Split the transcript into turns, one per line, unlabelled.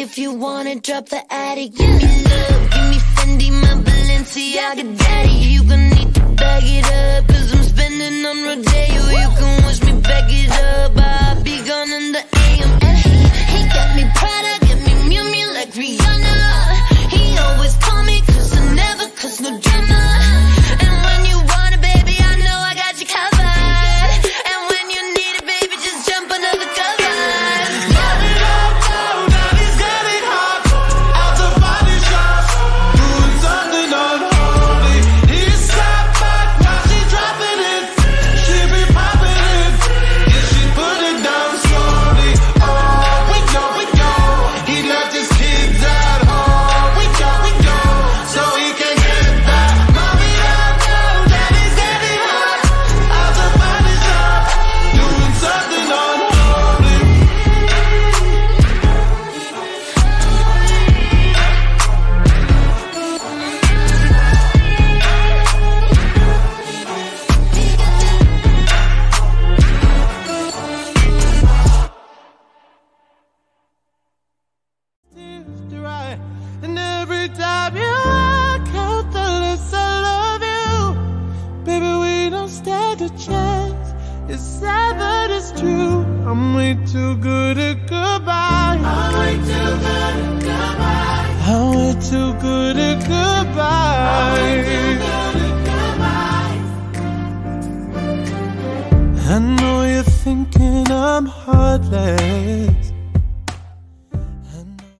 If you wanna drop the attic, give me love, give me Fendi, my Balenciaga, daddy. You gon' need to bag it up,
chance. It's sad, but it's true. I'm way too good at goodbye. I'm way too good at goodbye. I'm way too good at goodbye. I know you're thinking I'm heartless. I know